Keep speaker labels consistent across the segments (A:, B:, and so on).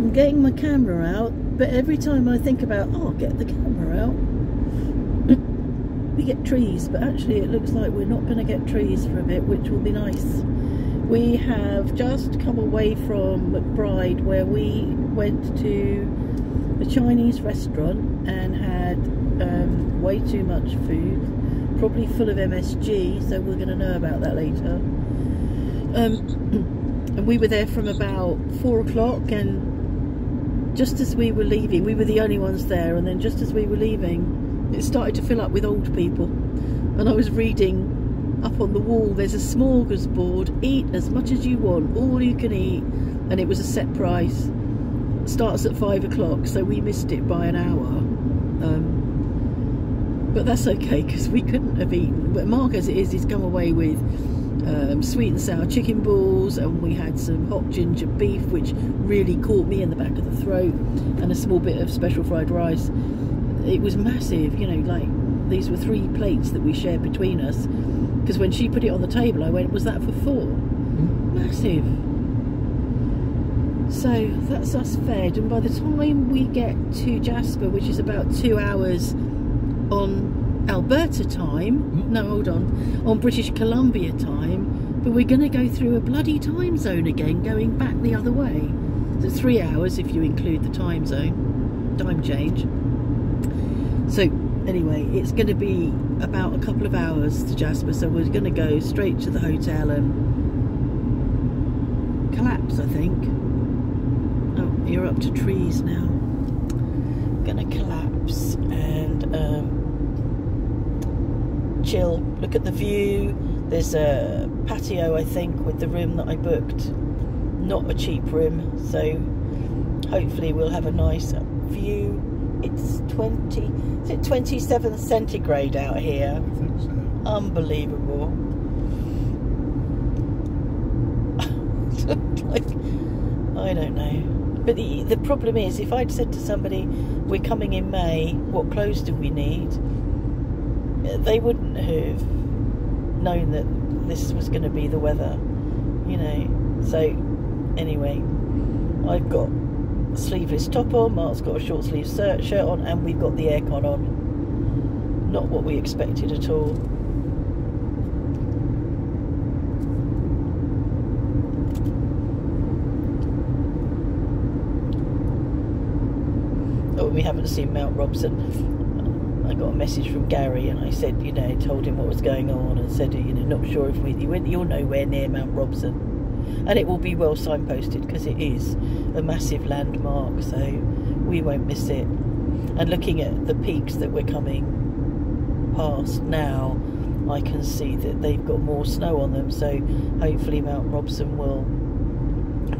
A: I'm getting my camera out, but every time I think about, oh, I'll get the camera out, we get trees, but actually it looks like we're not going to get trees for a bit, which will be nice. We have just come away from McBride where we went to a Chinese restaurant and had um, way too much food, probably full of MSG, so we're going to know about that later. Um, and we were there from about four o'clock and just as we were leaving, we were the only ones there, and then just as we were leaving, it started to fill up with old people. And I was reading up on the wall, there's a smorgasbord, eat as much as you want, all you can eat, and it was a set price. It starts at five o'clock, so we missed it by an hour. Um, but that's okay because we couldn't have eaten. But Mark, as it is, he's come away with um, sweet and sour chicken balls, and we had some hot ginger beef, which really caught me in the back of the throat, and a small bit of special fried rice. It was massive, you know, like these were three plates that we shared between us. Because when she put it on the table, I went, Was that for four? Mm. Massive. So that's us fed, and by the time we get to Jasper, which is about two hours on Alberta time, hmm? no, hold on, on British Columbia time, but we're going to go through a bloody time zone again, going back the other way. So three hours if you include the time zone, time change. So anyway, it's going to be about a couple of hours to Jasper, so we're going to go straight to the hotel and collapse, I think. Oh, you're up to trees now. Going to collapse and. Chill, look at the view. There's a patio, I think, with the room that I booked. Not a cheap room, so hopefully we'll have a nice view. It's 20, is it 27 centigrade out here?
B: I think so.
A: Unbelievable. like, I don't know. But the, the problem is, if I'd said to somebody, we're coming in May, what clothes do we need? They wouldn't have known that this was going to be the weather, you know. So, anyway, I've got sleeveless top on, Mark's got a short sleeve shirt on, and we've got the aircon on. Not what we expected at all. Oh, we haven't seen Mount Robson. I got a message from Gary and I said, you know, told him what was going on and said, you know, not sure if we, you're nowhere near Mount Robson. And it will be well signposted because it is a massive landmark, so we won't miss it. And looking at the peaks that we're coming past now, I can see that they've got more snow on them, so hopefully Mount Robson will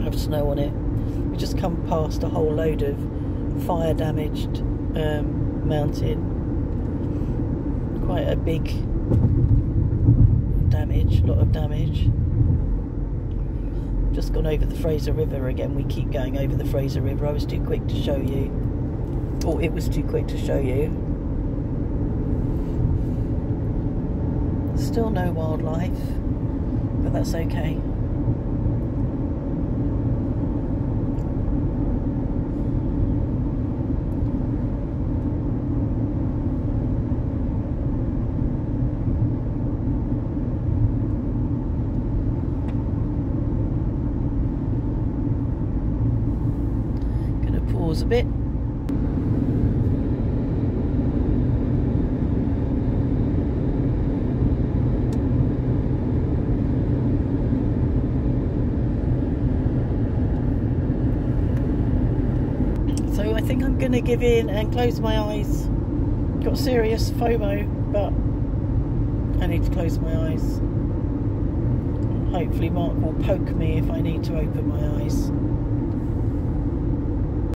A: have snow on it. We just come past a whole load of fire damaged um, mountain quite a big damage, a lot of damage. Just gone over the Fraser River again. We keep going over the Fraser River. I was too quick to show you. Or it was too quick to show you. Still no wildlife, but that's okay. A bit. So I think I'm going to give in and close my eyes. Got serious FOMO, but I need to close my eyes. Hopefully Mark will poke me if I need to open my eyes.